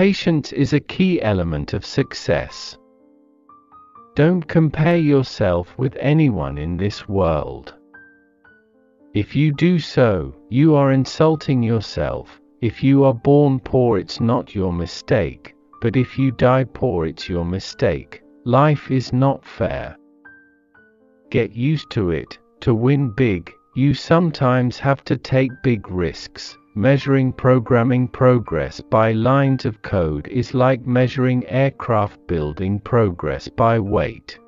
Patience is a key element of success. Don't compare yourself with anyone in this world. If you do so, you are insulting yourself. If you are born poor, it's not your mistake, but if you die poor, it's your mistake. Life is not fair. Get used to it. To win big, you sometimes have to take big risks. Measuring programming progress by lines of code is like measuring aircraft building progress by weight.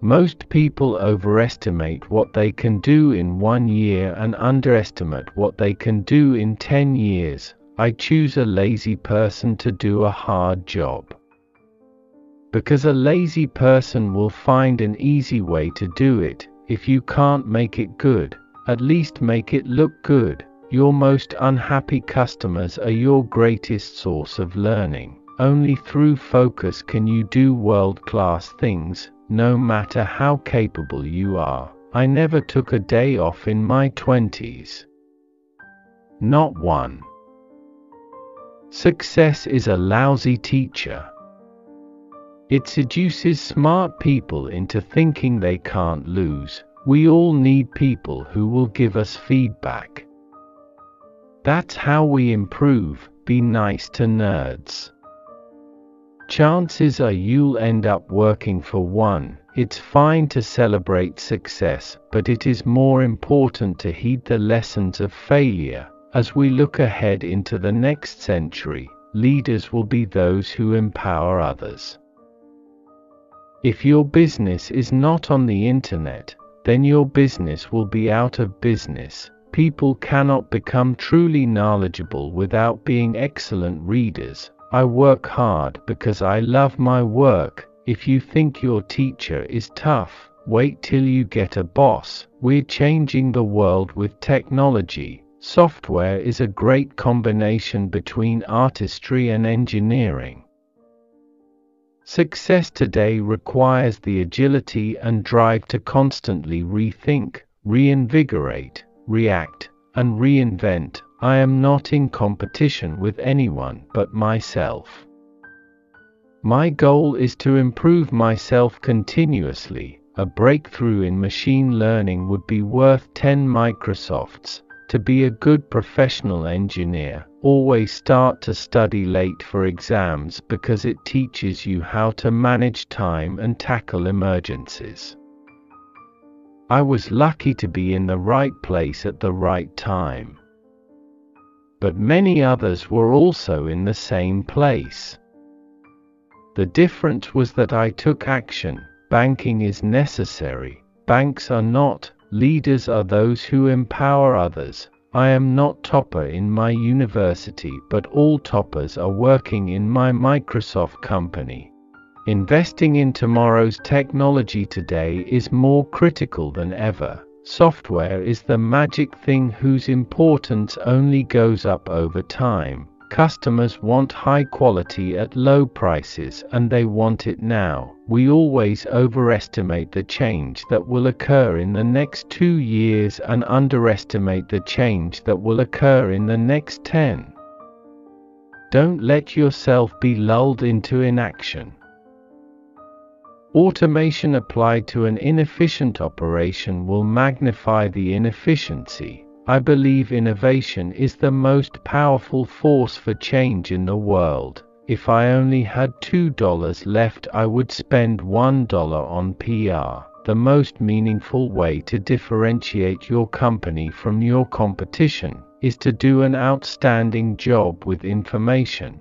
Most people overestimate what they can do in one year and underestimate what they can do in 10 years. I choose a lazy person to do a hard job. Because a lazy person will find an easy way to do it, if you can't make it good, at least make it look good. Your most unhappy customers are your greatest source of learning. Only through focus can you do world class things, no matter how capable you are. I never took a day off in my 20s. Not one. Success is a lousy teacher. It seduces smart people into thinking they can't lose. We all need people who will give us feedback. That's how we improve, be nice to nerds. Chances are you'll end up working for one. It's fine to celebrate success, but it is more important to heed the lessons of failure. As we look ahead into the next century, leaders will be those who empower others. If your business is not on the internet, then your business will be out of business. People cannot become truly knowledgeable without being excellent readers. I work hard because I love my work. If you think your teacher is tough, wait till you get a boss. We're changing the world with technology. Software is a great combination between artistry and engineering. Success today requires the agility and drive to constantly rethink, reinvigorate, react, and reinvent. I am not in competition with anyone but myself. My goal is to improve myself continuously. A breakthrough in machine learning would be worth 10 Microsofts. To be a good professional engineer, always start to study late for exams because it teaches you how to manage time and tackle emergencies. I was lucky to be in the right place at the right time. But many others were also in the same place. The difference was that I took action. Banking is necessary, banks are not, leaders are those who empower others. I am not topper in my university, but all toppers are working in my Microsoft company. Investing in tomorrow's technology today is more critical than ever. Software is the magic thing whose importance only goes up over time. Customers want high quality at low prices and they want it now. We always overestimate the change that will occur in the next two years and underestimate the change that will occur in the next ten. Don't let yourself be lulled into inaction. Automation applied to an inefficient operation will magnify the inefficiency. I believe innovation is the most powerful force for change in the world. If I only had $2 left, I would spend $1 on PR. The most meaningful way to differentiate your company from your competition is to do an outstanding job with information.